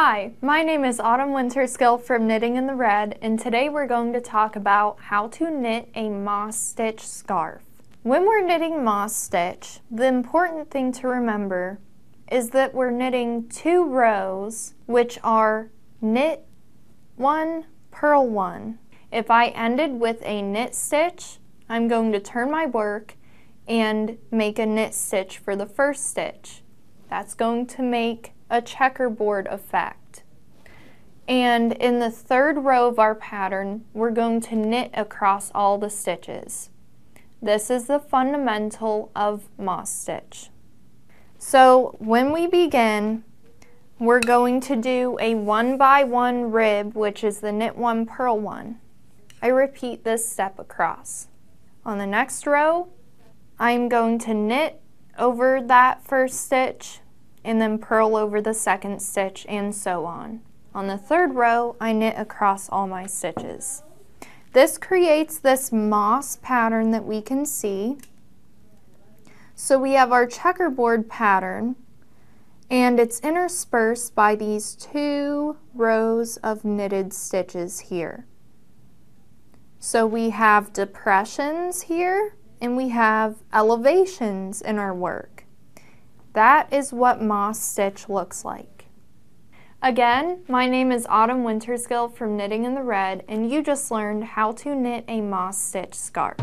Hi, my name is Autumn Winterskill from Knitting in the Red, and today we're going to talk about how to knit a moss stitch scarf. When we're knitting moss stitch, the important thing to remember is that we're knitting two rows, which are knit one, purl one. If I ended with a knit stitch, I'm going to turn my work and make a knit stitch for the first stitch. That's going to make a checkerboard effect. And in the third row of our pattern, we're going to knit across all the stitches. This is the fundamental of moss stitch. So when we begin, we're going to do a one by one rib, which is the knit one, purl one. I repeat this step across. On the next row, I'm going to knit over that first stitch and then purl over the second stitch and so on. On the third row, I knit across all my stitches. This creates this moss pattern that we can see. So we have our checkerboard pattern and it's interspersed by these two rows of knitted stitches here. So we have depressions here and we have elevations in our work. That is what moss stitch looks like. Again, my name is Autumn Winterskill from Knitting in the Red and you just learned how to knit a moss stitch scarf.